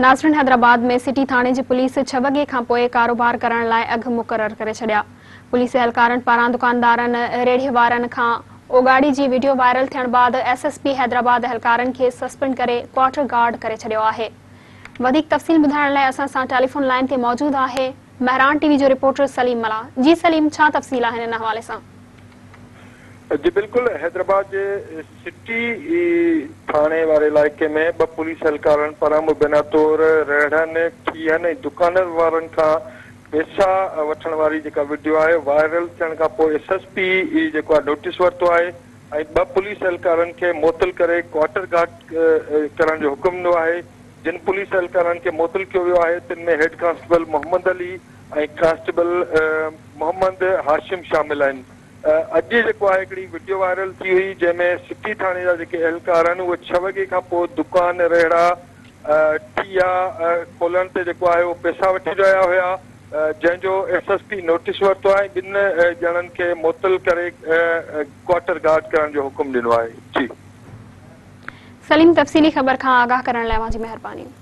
हैदराबाद में सिटी थाणे जी पुलिस छह वॻे खां पोइ कारोबार करण लाइ अघु मुक़ररु करे छॾियासपा करे छॾियो आहे थाणे वारे इलाइक़े में ॿ पुलिस एलकारनि पराम बिना तौरु रहण खीअनि ऐं दुकान वारनि खां पैसा वठण वारी जेका वीडियो आहे वायरल थियण खां पोइ एस एस पी ई जेको आहे नोटिस वरितो आहे ऐं ॿ पुलिस एलकारनि खे मुतल करे क्वार्टर गार्ड करण जो हुकुमु ॾिनो आहे जिन पुलिस एलकारनि खे मुतल कयो वियो आहे तिन में हेड कॉन्स्टेबल मोहम्मद अली ऐं कॉन्स्टेबल मोहम्मद हाशिम शामिल आहिनि अॼु जेको आहे हिकिड़ी वीडियो वायरल थी हुई जंहिंमें सिटी थाणे जा जेके एलकार आहिनि उहे छह वॻे खां पोइ दुकान रहिणा ठिया खोलण ते जेको आहे उहो पैसा वठी रहिया हुआ जंहिंजो एस एस पी नोटिस वरितो आहे ॿिनि ॼणनि खे मुतल करे क्वार्टर गार्ड करण जो हुकुम ॾिनो आहे जी सलीम खां आगाह करण लाइ